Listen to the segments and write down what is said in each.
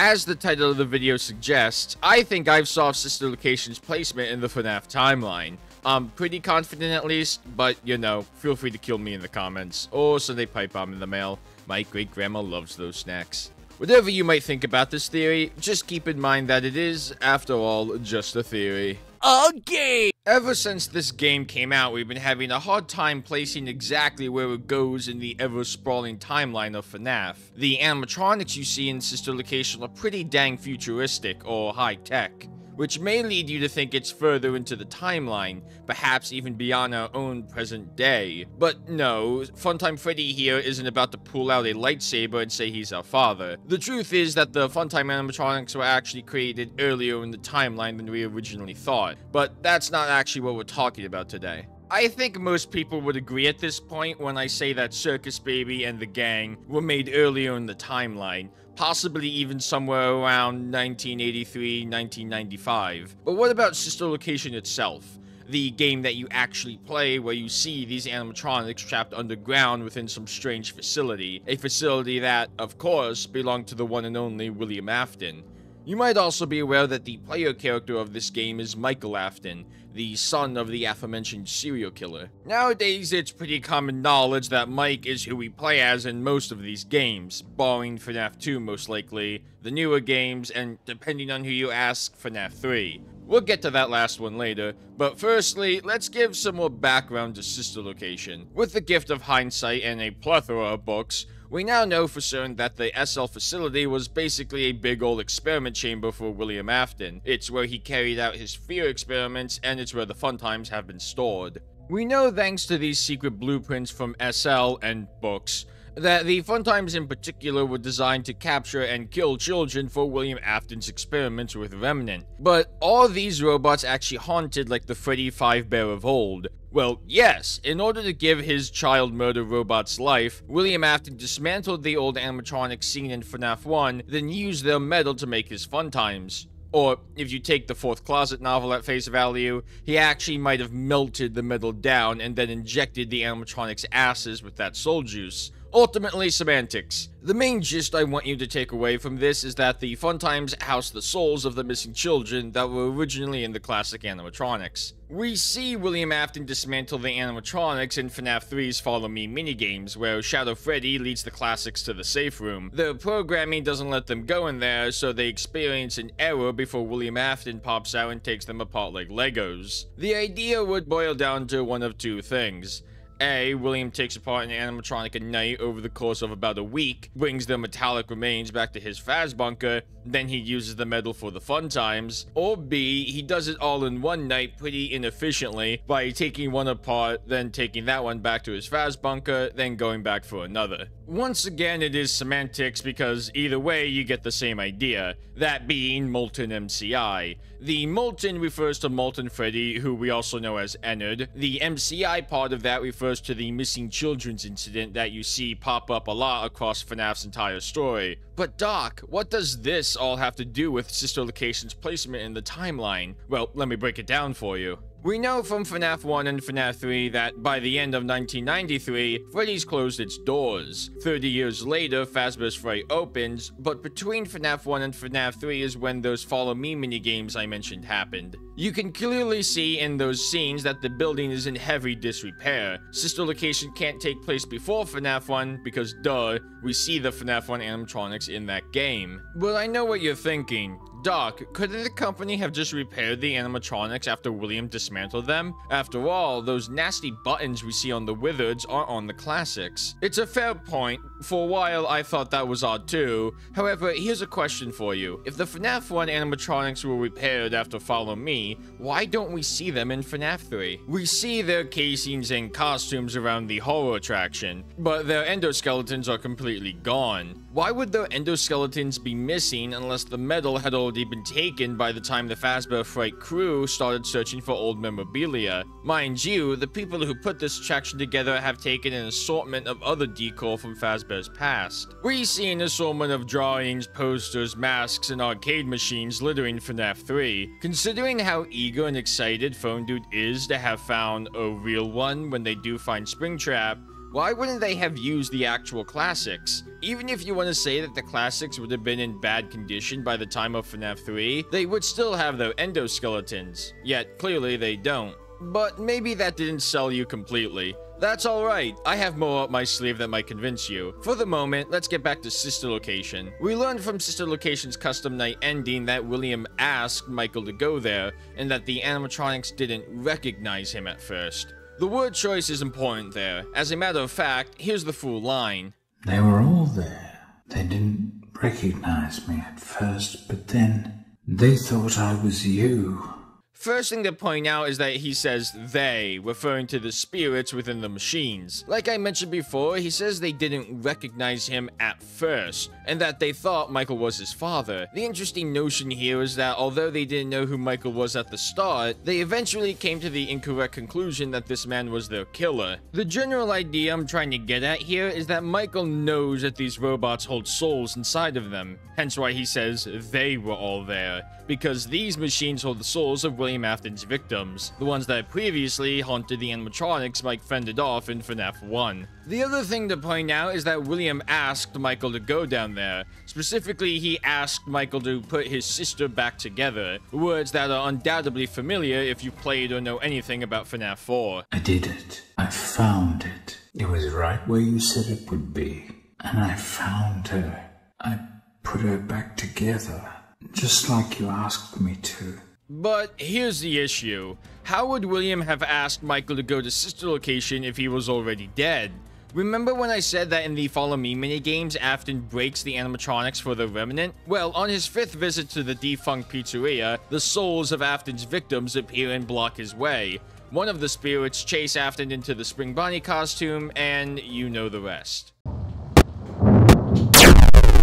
As the title of the video suggests, I think I've solved Sister Location's placement in the FNAF timeline. I'm pretty confident at least, but you know, feel free to kill me in the comments, or send a pipe bomb in the mail. My great grandma loves those snacks. Whatever you might think about this theory, just keep in mind that it is, after all, just a theory. Okay. Ever since this game came out, we've been having a hard time placing exactly where it goes in the ever-sprawling timeline of FNAF. The animatronics you see in Sister Location are pretty dang futuristic or high-tech which may lead you to think it's further into the timeline, perhaps even beyond our own present day. But no, Funtime Freddy here isn't about to pull out a lightsaber and say he's our father. The truth is that the Funtime animatronics were actually created earlier in the timeline than we originally thought, but that's not actually what we're talking about today. I think most people would agree at this point when I say that Circus Baby and the gang were made earlier in the timeline, possibly even somewhere around 1983, 1995. But what about Sister Location itself? The game that you actually play where you see these animatronics trapped underground within some strange facility. A facility that, of course, belonged to the one and only William Afton. You might also be aware that the player character of this game is Michael Afton, the son of the aforementioned serial killer. Nowadays, it's pretty common knowledge that Mike is who we play as in most of these games, barring FNAF 2 most likely, the newer games, and depending on who you ask, FNAF 3. We'll get to that last one later, but firstly, let's give some more background to Sister Location. With the gift of hindsight and a plethora of books, we now know for certain that the SL facility was basically a big old experiment chamber for William Afton. It's where he carried out his fear experiments, and it's where the fun times have been stored. We know thanks to these secret blueprints from SL and books, that the fun times in particular were designed to capture and kill children for William Afton's experiments with Remnant. But all these robots actually haunted like the Freddy Fazbear of old. Well, yes, in order to give his child murder robots life, William Afton dismantled the old animatronics seen in FNAF 1, then used their metal to make his fun times. Or, if you take the Fourth Closet novel at face value, he actually might have melted the metal down and then injected the animatronics' asses with that soul juice. Ultimately, semantics. The main gist I want you to take away from this is that the Fun Times house the souls of the missing children that were originally in the classic animatronics. We see William Afton dismantle the animatronics in FNAF 3's Follow Me minigames, where Shadow Freddy leads the classics to the safe room. The programming doesn't let them go in there, so they experience an error before William Afton pops out and takes them apart like Legos. The idea would boil down to one of two things. A. William takes apart an animatronic at night over the course of about a week, brings the metallic remains back to his Faz bunker, then he uses the metal for the fun times. Or B. He does it all in one night pretty inefficiently by taking one apart, then taking that one back to his Faz bunker, then going back for another. Once again, it is semantics because either way you get the same idea, that being Molten MCI. The Molten refers to Molten Freddy, who we also know as Ennard. The MCI part of that refers to the missing children's incident that you see pop up a lot across FNAF's entire story. But Doc, what does this all have to do with Sister Location's placement in the timeline? Well, let me break it down for you. We know from FNAF 1 and FNAF 3 that by the end of 1993, Freddy's closed its doors. 30 years later, Fazbear's Fright opens, but between FNAF 1 and FNAF 3 is when those Follow Me minigames I mentioned happened. You can clearly see in those scenes that the building is in heavy disrepair. Sister Location can't take place before FNAF 1 because duh, we see the FNAF 1 animatronics in that game. But I know what you're thinking. Doc, couldn't the company have just repaired the animatronics after William dismantled them? After all, those nasty buttons we see on the Wizards are on the classics. It's a fair point. For a while, I thought that was odd too. However, here's a question for you. If the FNAF 1 animatronics were repaired after Follow Me, why don't we see them in FNAF 3? We see their casings and costumes around the horror attraction, but their endoskeletons are completely gone. Why would the endoskeletons be missing unless the metal had already been taken by the time the Fazbear Fright crew started searching for old memorabilia? Mind you, the people who put this attraction together have taken an assortment of other decor from Fazbear's past. We see an assortment of drawings, posters, masks, and arcade machines littering FNAF 3. Considering how eager and excited Phone Dude is to have found a real one when they do find Springtrap, Why wouldn't they have used the actual classics? Even if you want to say that the classics would have been in bad condition by the time of FNAF 3, they would still have the endoskeletons. Yet, clearly they don't. But maybe that didn't sell you completely. That's alright, I have more up my sleeve that might convince you. For the moment, let's get back to Sister Location. We learned from Sister Location's custom night ending that William asked Michael to go there, and that the animatronics didn't recognize him at first. The word choice is important there. As a matter of fact, here's the full line. They were all there. They didn't recognize me at first, but then they thought I was you. First thing to point out is that he says they, referring to the spirits within the machines. Like I mentioned before, he says they didn't recognize him at first, and that they thought Michael was his father. The interesting notion here is that although they didn't know who Michael was at the start, they eventually came to the incorrect conclusion that this man was their killer. The general idea I'm trying to get at here is that Michael knows that these robots hold souls inside of them, hence why he says they were all there, because these machines hold the souls of William Afton's victims, the ones that previously haunted the animatronics Mike fended off in FNAF 1. The other thing to point out is that William asked Michael to go down there. Specifically, he asked Michael to put his sister back together, words that are undoubtedly familiar if you played or know anything about FNAF 4. I did it. I found it. It was right where you said it would be. And I found her. I put her back together. Just like you asked me to. But here's the issue. How would William have asked Michael to go to sister location if he was already dead? Remember when I said that in the Follow Me minigames, Afton breaks the animatronics for the Remnant? Well, on his fifth visit to the defunct pizzeria, the souls of Afton's victims appear and block his way. One of the spirits chase Afton into the Spring Bonnie costume, and you know the rest.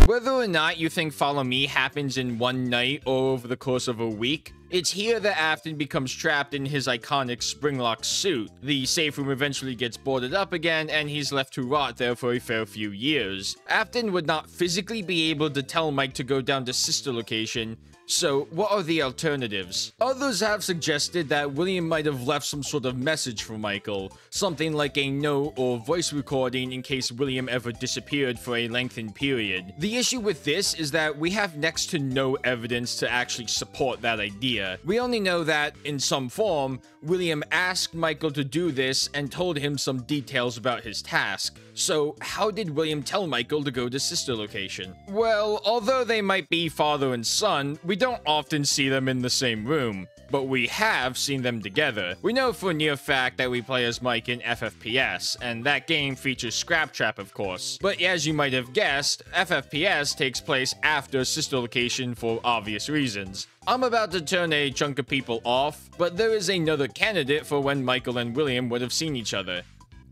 Whether or not you think Follow Me happens in one night or over the course of a week, it's here that Afton becomes trapped in his iconic Springlock suit. The safe room eventually gets boarded up again, and he's left to rot there for a fair few years. Afton would not physically be able to tell Mike to go down to sister location, so, what are the alternatives? Others have suggested that William might have left some sort of message for Michael, something like a note or voice recording in case William ever disappeared for a lengthened period. The issue with this is that we have next to no evidence to actually support that idea. We only know that, in some form, William asked Michael to do this and told him some details about his task. So, how did William tell Michael to go to sister location? Well, although they might be father and son, we don't often see them in the same room but we have seen them together. We know for near fact that we play as Mike in FFPS, and that game features Scraptrap of course. But as you might have guessed, FFPS takes place after Sister Location for obvious reasons. I'm about to turn a chunk of people off, but there is another candidate for when Michael and William would have seen each other.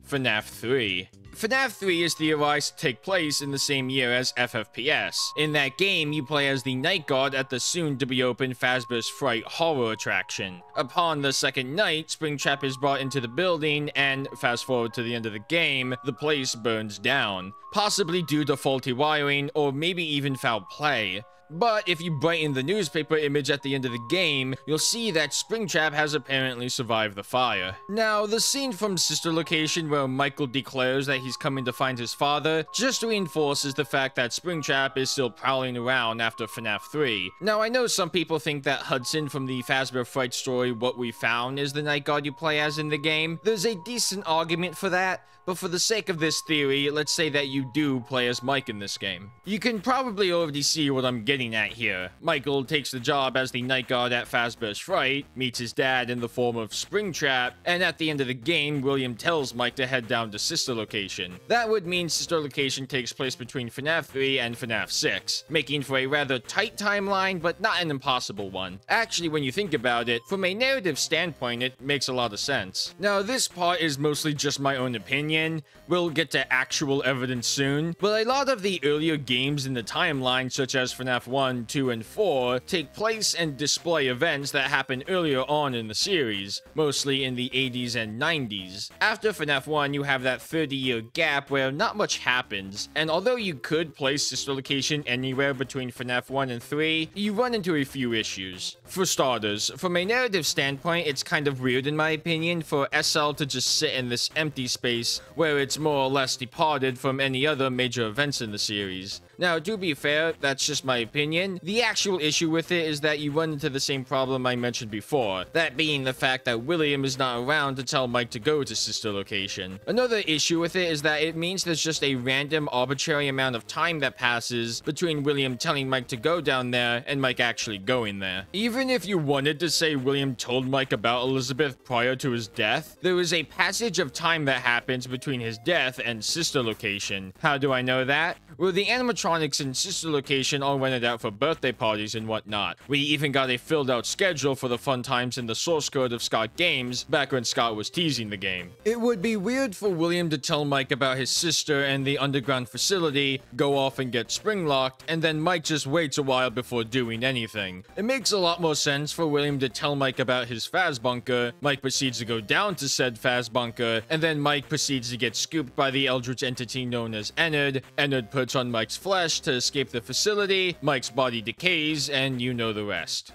FNAF 3. FNAF 3 is theorized to take place in the same year as FFPS. In that game, you play as the Night Guard at the soon-to-be-open Fazbear's Fright horror attraction. Upon the second night, Springtrap is brought into the building, and fast forward to the end of the game, the place burns down. Possibly due to faulty wiring, or maybe even foul play. But if you brighten the newspaper image at the end of the game, you'll see that Springtrap has apparently survived the fire. Now, the scene from Sister Location where Michael declares that he's coming to find his father just reinforces the fact that Springtrap is still prowling around after FNAF 3. Now, I know some people think that Hudson from the Fazbear Fright story What We Found is the night guard you play as in the game. There's a decent argument for that, but for the sake of this theory, let's say that you do play as Mike in this game. You can probably already see what I'm getting at here. Michael takes the job as the night guard at Fazbear's Fright, meets his dad in the form of Springtrap, and at the end of the game, William tells Mike to head down to Sister Location. That would mean Sister Location takes place between FNAF 3 and FNAF 6, making for a rather tight timeline, but not an impossible one. Actually, when you think about it, from a narrative standpoint, it makes a lot of sense. Now, this part is mostly just my own opinion, opinion. We'll get to actual evidence soon, but a lot of the earlier games in the timeline, such as FNAF 1, 2, and 4, take place and display events that happen earlier on in the series, mostly in the 80s and 90s. After FNAF 1, you have that 30-year gap where not much happens, and although you could place Sister Location anywhere between FNAF 1 and 3, you run into a few issues. For starters, from a narrative standpoint, it's kind of weird in my opinion for SL to just sit in this empty space where it's more or less departed from any other major events in the series. Now, to be fair, that's just my opinion. The actual issue with it is that you run into the same problem I mentioned before, that being the fact that William is not around to tell Mike to go to sister location. Another issue with it is that it means there's just a random arbitrary amount of time that passes between William telling Mike to go down there and Mike actually going there. Even if you wanted to say William told Mike about Elizabeth prior to his death, there is a passage of time that happens between his death and sister location. How do I know that? Well, the animatronics in sister location all rented out for birthday parties and whatnot. We even got a filled out schedule for the fun times in the source code of Scott Games back when Scott was teasing the game. It would be weird for William to tell Mike about his sister and the underground facility, go off and get spring locked, and then Mike just waits a while before doing anything. It makes a lot more sense for William to tell Mike about his Faz bunker, Mike proceeds to go down to said Faz bunker, and then Mike proceeds to get scooped by the eldritch entity known as Ennard. Ennard puts puts on Mike's flesh to escape the facility, Mike's body decays, and you know the rest.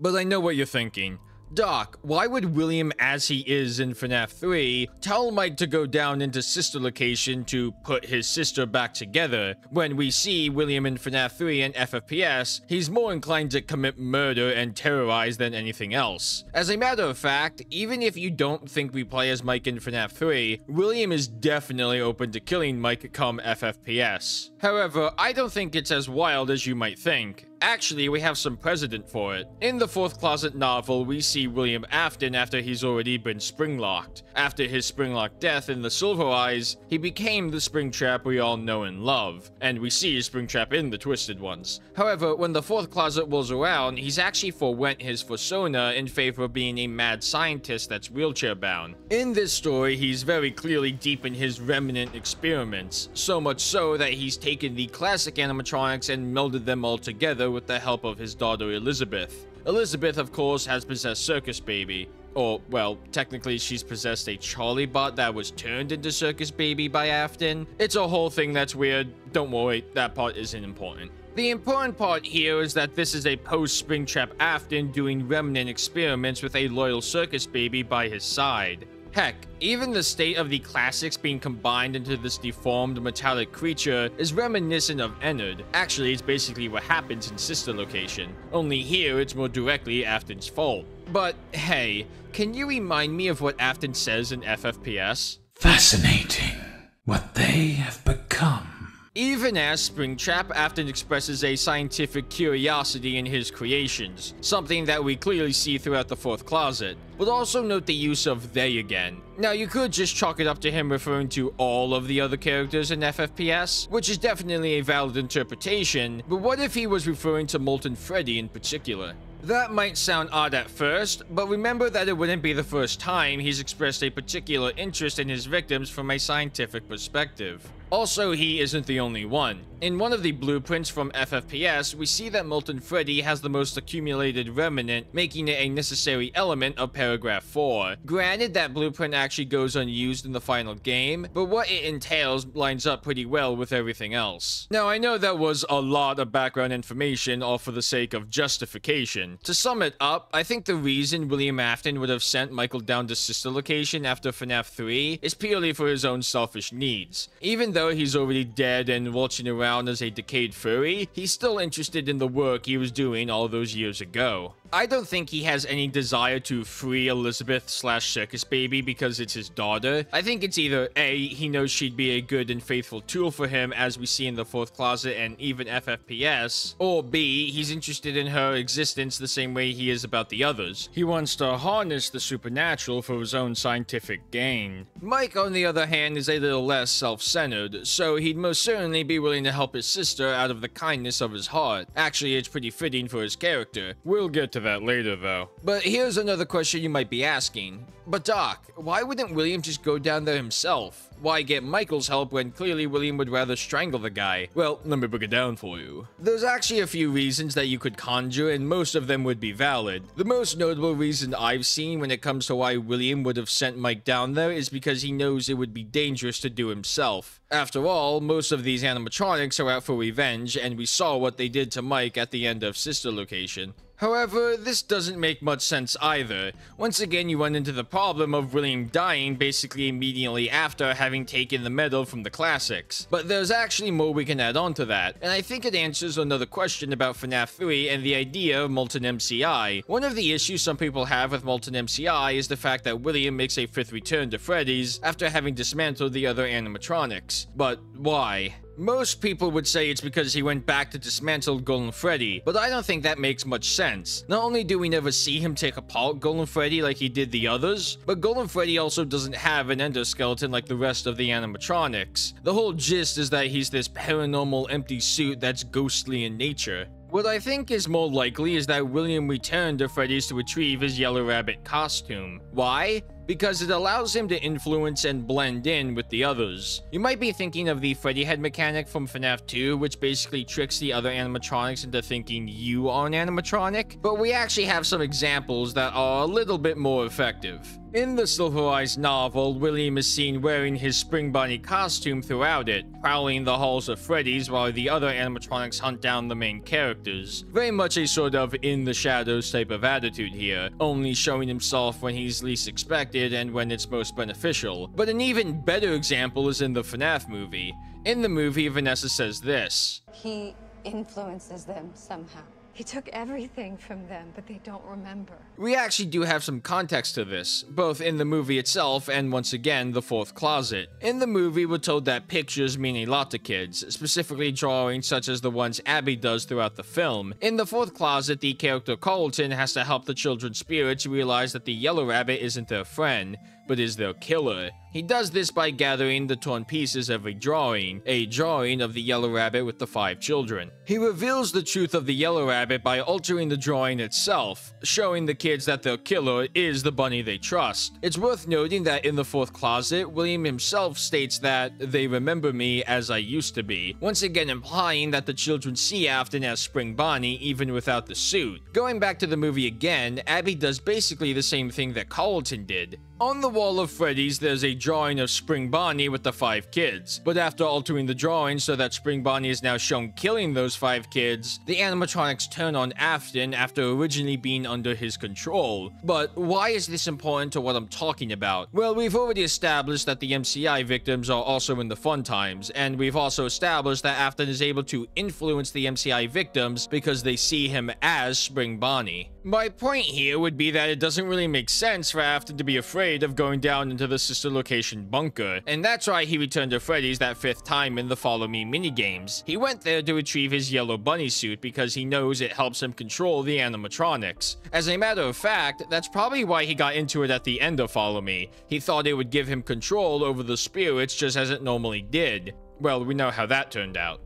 But I know what you're thinking. Doc, why would William, as he is in FNAF 3, tell Mike to go down into sister location to put his sister back together? When we see William in FNAF 3 and FFPS, he's more inclined to commit murder and terrorize than anything else. As a matter of fact, even if you don't think we play as Mike in FNAF 3, William is definitely open to killing Mike come FFPS. However, I don't think it's as wild as you might think. Actually, we have some precedent for it. In the Fourth Closet novel, we see William Afton after he's already been springlocked. After his springlock death in the Silver Eyes, he became the Springtrap we all know and love, and we see Springtrap in the Twisted Ones. However, when the Fourth Closet rolls around, he's actually forwent his persona in favor of being a mad scientist that's wheelchair bound. In this story, he's very clearly deep in his remnant experiments, so much so that he's taken the classic animatronics and melded them all together with the help of his daughter Elizabeth. Elizabeth, of course, has possessed Circus Baby. Or, well, technically she's possessed a Charlie bot that was turned into Circus Baby by Afton. It's a whole thing that's weird. Don't worry, that part isn't important. The important part here is that this is a post-Springtrap Afton doing remnant experiments with a loyal Circus Baby by his side. Heck, even the state of the classics being combined into this deformed metallic creature is reminiscent of Ennard. Actually, it's basically what happens in Sister Location, only here it's more directly Afton's fault. But hey, can you remind me of what Afton says in FFPS? Fascinating. What they have become. Even as Springtrap often expresses a scientific curiosity in his creations, something that we clearly see throughout the fourth closet. But also note the use of they again. Now you could just chalk it up to him referring to all of the other characters in FFPS, which is definitely a valid interpretation, but what if he was referring to Molten Freddy in particular? That might sound odd at first, but remember that it wouldn't be the first time he's expressed a particular interest in his victims from a scientific perspective. Also, he isn't the only one. In one of the blueprints from FFPS, we see that Molten Freddy has the most accumulated remnant, making it a necessary element of paragraph 4. Granted, that blueprint actually goes unused in the final game, but what it entails lines up pretty well with everything else. Now, I know that was a lot of background information all for the sake of justification. To sum it up, I think the reason William Afton would have sent Michael down to sister location after FNAF 3 is purely for his own selfish needs. Even though though he's already dead and watching around as a decayed furry, he's still interested in the work he was doing all those years ago. I don't think he has any desire to free Elizabeth slash Circus Baby because it's his daughter. I think it's either A, he knows she'd be a good and faithful tool for him as we see in the fourth closet and even FFPS, or B, he's interested in her existence the same way he is about the others. He wants to harness the supernatural for his own scientific gain. Mike, on the other hand, is a little less self-centered, so he'd most certainly be willing to help his sister out of the kindness of his heart. Actually, it's pretty fitting for his character. We'll get to that later, though. But here's another question you might be asking. But Doc, why wouldn't William just go down there himself? Why get Michael's help when clearly William would rather strangle the guy? Well, let me break it down for you. There's actually a few reasons that you could conjure, and most of them would be valid. The most notable reason I've seen when it comes to why William would have sent Mike down there is because he knows it would be dangerous to do himself. After all, most of these animatronics are out for revenge, and we saw what they did to Mike at the end of Sister Location. However, this doesn't make much sense either. Once again, you run into the problem of William dying basically immediately after having taken the metal from the classics. But there's actually more we can add on to that, and I think it answers another question about FNAF 3 and the idea of Molten MCI. One of the issues some people have with Molten MCI is the fact that William makes a fifth return to Freddy's after having dismantled the other animatronics. But why? Most people would say it's because he went back to dismantle Golden Freddy, but I don't think that makes much sense. Not only do we never see him take apart Golden Freddy like he did the others, but Golden Freddy also doesn't have an endoskeleton like the rest of the animatronics. The whole gist is that he's this paranormal empty suit that's ghostly in nature. What I think is more likely is that William returned to Freddy's to retrieve his Yellow Rabbit costume. Why? Because it allows him to influence and blend in with the others. You might be thinking of the Freddy head mechanic from FNAF 2, which basically tricks the other animatronics into thinking you are an animatronic, but we actually have some examples that are a little bit more effective. In the Silver Eyes novel, William is seen wearing his Spring Bonnie costume throughout it, prowling the halls of Freddy's while the other animatronics hunt down the main characters. Very much a sort of in the shadows type of attitude here, only showing himself when he's least expected and when it's most beneficial. But an even better example is in the FNAF movie. In the movie, Vanessa says this. He influences them somehow. He took everything from them, but they don't remember. We actually do have some context to this, both in the movie itself and once again, the fourth closet. In the movie, we're told that pictures mean a lot to kids, specifically drawings such as the ones Abby does throughout the film. In the fourth closet, the character Carlton has to help the children's spirits realize that the yellow rabbit isn't their friend, but is their killer. He does this by gathering the torn pieces of a drawing, a drawing of the yellow rabbit with the five children. He reveals the truth of the yellow rabbit by altering the drawing itself, showing the kids that their killer is the bunny they trust. It's worth noting that in the fourth closet, William himself states that they remember me as I used to be, once again implying that the children see Afton as Spring Bonnie even without the suit. Going back to the movie again, Abby does basically the same thing that Carlton did. On the wall of Freddy's, there's a drawing of Spring Bonnie with the five kids. But after altering the drawing so that Spring Bonnie is now shown killing those five kids, the animatronics turn on Afton after originally being under his control. But why is this important to what I'm talking about? Well, we've already established that the MCI victims are also in the fun times, and we've also established that Afton is able to influence the MCI victims because they see him as Spring Bonnie. My point here would be that it doesn't really make sense for Afton to be afraid of going down into the sister location bunker, and that's why he returned to Freddy's that fifth time in the Follow Me minigames. He went there to retrieve his yellow bunny suit because he knows it helps him control the animatronics. As a matter of fact, that's probably why he got into it at the end of Follow Me. He thought it would give him control over the spirits just as it normally did. Well, we know how that turned out.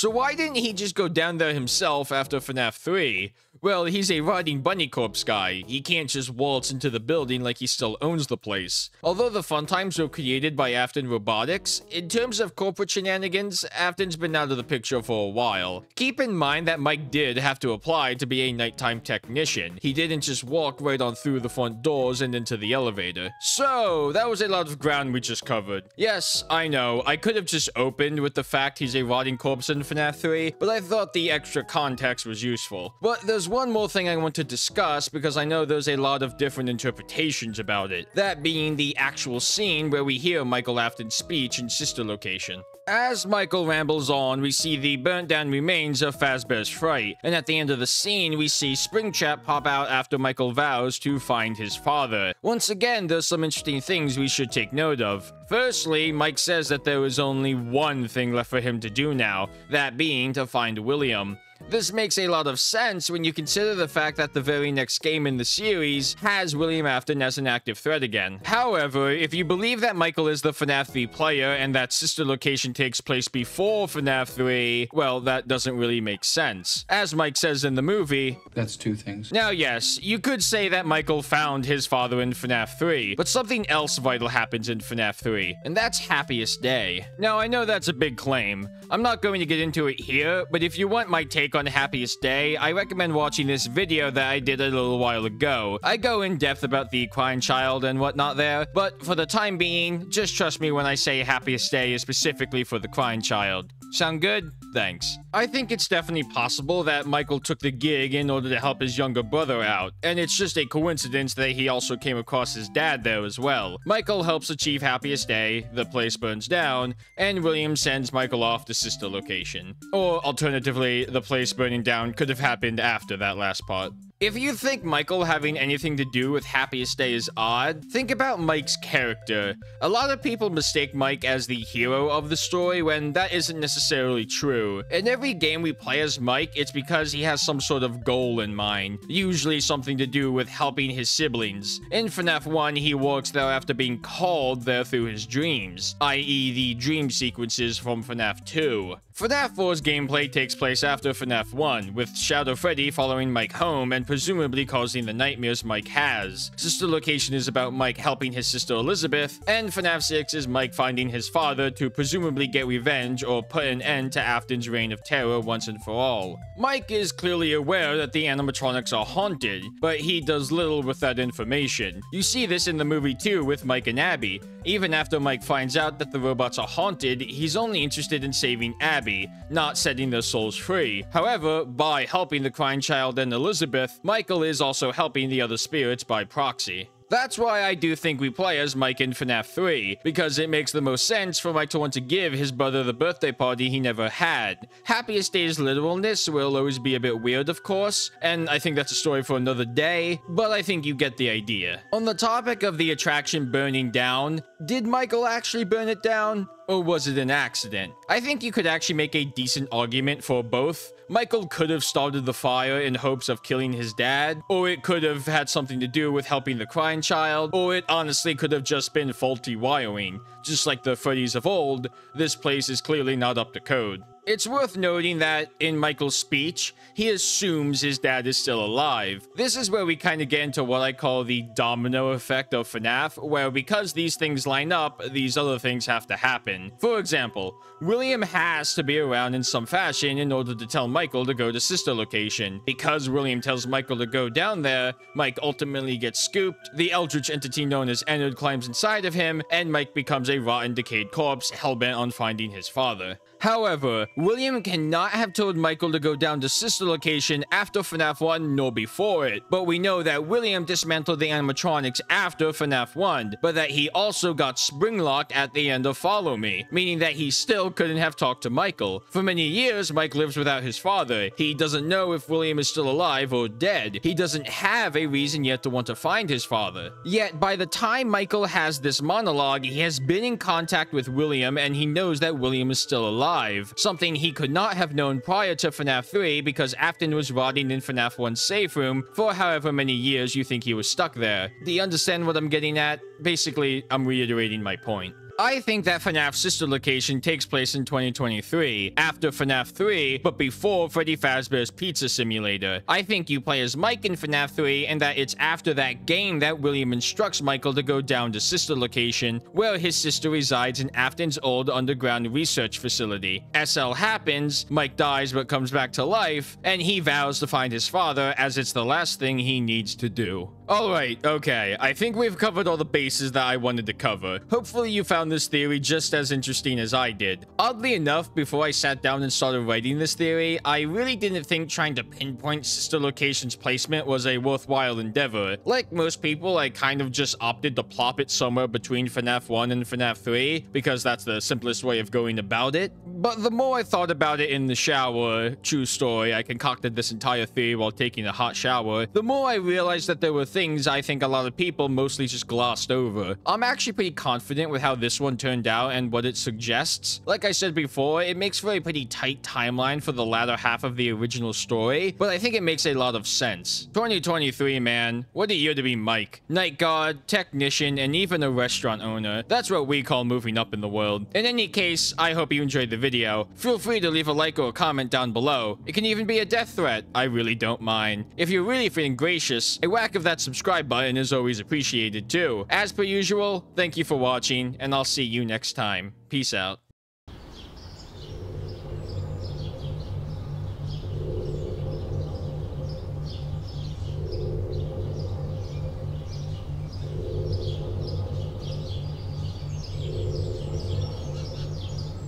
So why didn't he just go down there himself after FNAF 3? Well, he's a rotting bunny corpse guy. He can't just waltz into the building like he still owns the place. Although the fun times were created by Afton Robotics, in terms of corporate shenanigans, Afton's been out of the picture for a while. Keep in mind that Mike did have to apply to be a nighttime technician. He didn't just walk right on through the front doors and into the elevator. So, that was a lot of ground we just covered. Yes, I know, I could have just opened with the fact he's a rotting corpse in FNAF 3, but I thought the extra context was useful. But there's one more thing I want to discuss because I know there's a lot of different interpretations about it. That being the actual scene where we hear Michael Afton's speech in Sister Location. As Michael rambles on, we see the burnt down remains of Fazbear's Fright, and at the end of the scene, we see Springtrap pop out after Michael vows to find his father. Once again, there's some interesting things we should take note of. Firstly, Mike says that there is only one thing left for him to do now, that being to find William. This makes a lot of sense when you consider the fact that the very next game in the series has William Afton as an active threat again. However, if you believe that Michael is the FNAF 3 player and that sister location takes place before FNAF 3, well, that doesn't really make sense. As Mike says in the movie, That's two things. now yes, you could say that Michael found his father in FNAF 3, but something else vital happens in FNAF 3, and that's Happiest Day. Now, I know that's a big claim. I'm not going to get into it here, but if you want my take on Happiest Day, I recommend watching this video that I did a little while ago. I go in depth about the Crying Child and whatnot there, but for the time being, just trust me when I say Happiest Day is specifically for the Crying Child. Sound good? Thanks. I think it's definitely possible that Michael took the gig in order to help his younger brother out, and it's just a coincidence that he also came across his dad there as well. Michael helps achieve Happiest Day, the place burns down, and William sends Michael off to sister location. Or alternatively, the place burning down could have happened after that last part. If you think Michael having anything to do with Happiest Day is odd, think about Mike's character. A lot of people mistake Mike as the hero of the story when that isn't necessarily true. In every game we play as Mike, it's because he has some sort of goal in mind, usually something to do with helping his siblings. In FNAF 1, he works there after being called there through his dreams, i.e. the dream sequences from FNAF 2. FNAF 4's gameplay takes place after FNAF 1, with Shadow Freddy following Mike home and presumably causing the nightmares Mike has. Sister Location is about Mike helping his sister Elizabeth, and FNAF 6 is Mike finding his father to presumably get revenge or put an end to Afton's reign of terror once and for all. Mike is clearly aware that the animatronics are haunted, but he does little with that information. You see this in the movie too with Mike and Abby. Even after Mike finds out that the robots are haunted, he's only interested in saving Abby, not setting their souls free. However, by helping the crying child and Elizabeth, Michael is also helping the other spirits by proxy. That's why I do think we play as Mike in FNAF 3, because it makes the most sense for Mike to want to give his brother the birthday party he never had. Happiest Day's literalness will always be a bit weird, of course, and I think that's a story for another day, but I think you get the idea. On the topic of the attraction burning down, did Michael actually burn it down? Or was it an accident? I think you could actually make a decent argument for both. Michael could have started the fire in hopes of killing his dad, or it could have had something to do with helping the crying child, or it honestly could have just been faulty wiring. Just like the Freddy's of old, this place is clearly not up to code. It's worth noting that in Michael's speech, he assumes his dad is still alive. This is where we kind of get into what I call the domino effect of FNAF, where because these things line up, these other things have to happen. For example, William has to be around in some fashion in order to tell Michael to go to sister location. Because William tells Michael to go down there, Mike ultimately gets scooped, the eldritch entity known as Ennard climbs inside of him, and Mike becomes a rotten decayed corpse hellbent on finding his father. However, William cannot have told Michael to go down to sister location after FNAF 1 nor before it, but we know that William dismantled the animatronics after FNAF 1, but that he also got springlocked at the end of Follow Me, meaning that he still couldn't have talked to Michael. For many years, Mike lives without his father. He doesn't know if William is still alive or dead. He doesn't have a reason yet to want to find his father. Yet, by the time Michael has this monologue, he has been in contact with William and he knows that William is still alive alive, something he could not have known prior to FNAF 3 because Afton was rotting in FNAF 1's safe room for however many years you think he was stuck there. Do you understand what I'm getting at? Basically, I'm reiterating my point. I think that FNAF sister location takes place in 2023, after FNAF 3, but before Freddy Fazbear's Pizza Simulator. I think you play as Mike in FNAF 3, and that it's after that game that William instructs Michael to go down to sister location, where his sister resides in Afton's old underground research facility. SL happens, Mike dies but comes back to life, and he vows to find his father as it's the last thing he needs to do. Alright, okay, I think we've covered all the bases that I wanted to cover. Hopefully you found this theory just as interesting as I did. Oddly enough, before I sat down and started writing this theory, I really didn't think trying to pinpoint sister location's placement was a worthwhile endeavor. Like most people, I kind of just opted to plop it somewhere between FNAF 1 and FNAF 3, because that's the simplest way of going about it. But the more I thought about it in the shower, true story, I concocted this entire theory while taking a hot shower, the more I realized that there were things I think a lot of people mostly just glossed over. I'm actually pretty confident with how one turned out and what it suggests. Like I said before, it makes for a pretty tight timeline for the latter half of the original story, but I think it makes a lot of sense. 2023, man. What a year to be Mike. Night guard, technician, and even a restaurant owner. That's what we call moving up in the world. In any case, I hope you enjoyed the video. Feel free to leave a like or a comment down below. It can even be a death threat. I really don't mind. If you're really feeling gracious, a whack of that subscribe button is always appreciated too. As per usual, thank you for watching, and I'll see you next time. Peace out.